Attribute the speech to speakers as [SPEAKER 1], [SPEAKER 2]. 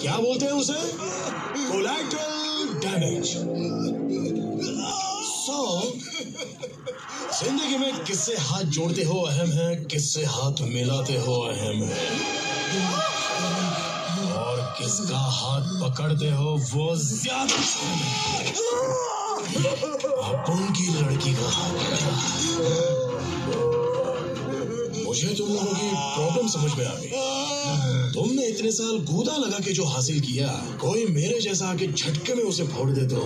[SPEAKER 1] क्या बोलते हैं उसे? कोलैटरल डैमेज सो ज़िंदगी में किससे हाथ जोड़ते हो, अहम है? किससे हाथ मिलाते हो, अहम है? और किसका हाथ पकड़ते हो, वो ज़्यादा अब उनकी लड़की का हाथ मुझे तुम लोगों की प्रॉब्लम समझ में आ गई। तुमने इतने साल गूदा लगा के जो हासिल किया, कोई मेरे जैसा आके झटके में उसे फोड़ दे तो